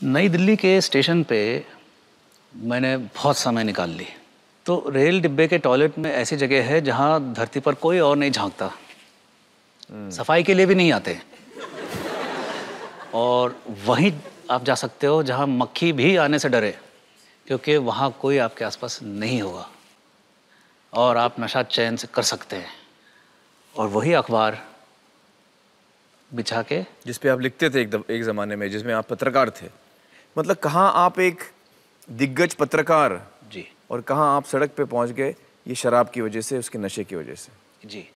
नई दिल्ली के स्टेशन पे मैंने बहुत समय निकाल ली। तो रेल डिब्बे के टॉयलेट में ऐसी जगह है जहाँ धरती पर कोई और नहीं झांकता। सफ़ाई के लिए भी नहीं आते। और वहीं आप जा सकते हो जहाँ मक्खी भी आने से डरे क्योंकि वहाँ कोई आपके आसपास नहीं होगा। और आप नशा चैन से कर सकते हैं। और वही अखबार बिछा के जिस पे आप लिखते थे एक, एक ज़माने में जिसमें आप पत्रकार थे। मतलब कहाँ आप एक दिग्गज पत्रकार जी। और कहाँ आप सड़क पे पहुँच गए ये शराब की वजह से उसके नशे की वजह से? जी।